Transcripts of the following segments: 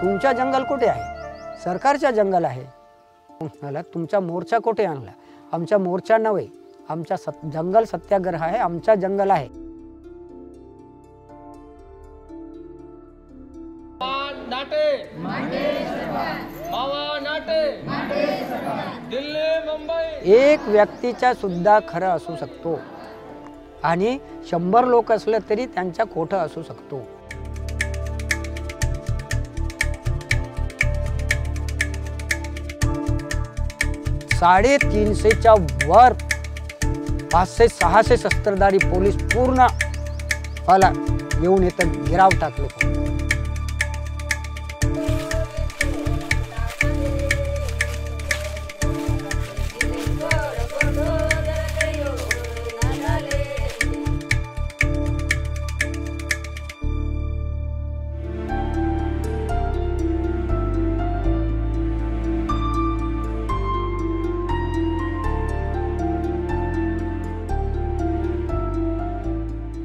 तुमच्या जंगल कुठे आहे? सरकारच्या जंगल आहे. मला तुमचा मोर्चा कुठे आणला? आमचा मोर्चा नव्हे आमचा सत जंगल सत्याग्रह आहे आमचा जंगल आहे. एक व्यक्तीचा सुद्धा खरं असू शकतो. आणि शंभर लोक असलं तरी त्यांच्या खोटं असू शकतो. साडेतीनशेच्या वर पाचशे सहाशे शस्त्रधारी पोलीस पूर्ण मला येऊन येतं गिराव टाकले.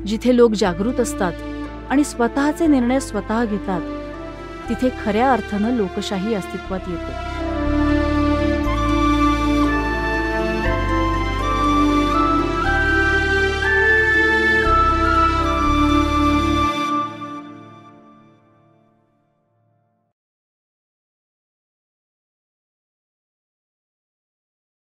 जिथे लोक जागृत असतात आणि स्वतःचे निर्णय स्वतः घेतात तिथे खऱ्या अर्थानं लोकशाही अस्तित्वात येते.